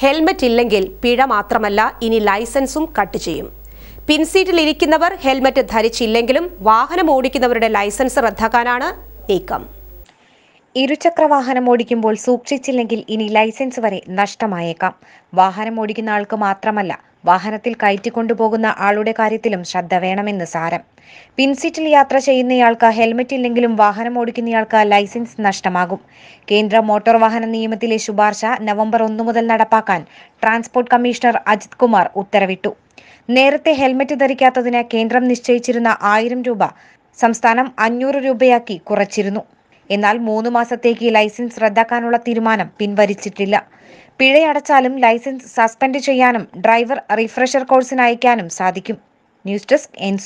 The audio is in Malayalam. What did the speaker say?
ഹെൽമറ്റ് ഇല്ലെങ്കിൽ പിഴ മാത്രമല്ല ഇനി ലൈസൻസും കട്ട് ചെയ്യും. പിൻസീറ്റിൽ ഇരിക്കുന്നവർ ഹെൽമറ്റ് ധരിച്ചില്ലെങ്കിലും വാഹനം ഓടിക്കുന്നവരുടെ ലൈസൻസ് റദ്ദാക്കാനാണ് നീക്കം. ഇരുചക്ര വാഹനം ഓടിക്കുമ്പോൾ സൂക്ഷിച്ചില്ലെങ്കിൽ ഇനി ലൈസൻസ് വരെ നഷ്ടമായേക്കാം. വാഹനം ഓടിക്കുന്ന ആൾക്ക് മാത്രമല്ല വാഹനത്തിൽ കയറ്റിക്കൊണ്ടുപോകുന്ന ആളുടെ കാര്യത്തിലും ശ്രദ്ധ വേണമെന്ന് സാരം. പിൻസീറ്റിൽ യാത്ര ചെയ്യുന്നയാൾക്ക് ഹെൽമറ്റ് ഇല്ലെങ്കിലും വാഹനം ഓടിക്കുന്നയാൾക്ക് ലൈസൻസ് നഷ്ടമാകും. കേന്ദ്ര മോട്ടോർ വാഹന നിയമത്തിലെ ശുപാർശ നവംബർ ഒന്നു മുതൽ നടപ്പാക്കാൻ ട്രാൻസ്പോർട്ട് കമ്മീഷണർ അജിത് കുമാർ ഉത്തരവിട്ടു. നേരത്തെ ഹെൽമറ്റ് ധരിക്കാത്തതിന് കേന്ദ്രം നിശ്ചയിച്ചിരുന്ന ആയിരം രൂപ സംസ്ഥാനം അഞ്ഞൂറ് രൂപയാക്കി കുറച്ചിരുന്നു. എന്നാൽ മൂന്ന് മാസത്തേക്ക് ലൈസൻസ് റദ്ദാക്കാനുള്ള തീരുമാനം പിൻവലിച്ചിട്ടില്ല. പിഴയടച്ചാലും ലൈസൻസ് സസ്പെൻഡ് ചെയ്യാനും ഡ്രൈവർ റിഫ്രഷർ കോഴ്സിന് അയക്കാനും സാധിക്കും. News desk N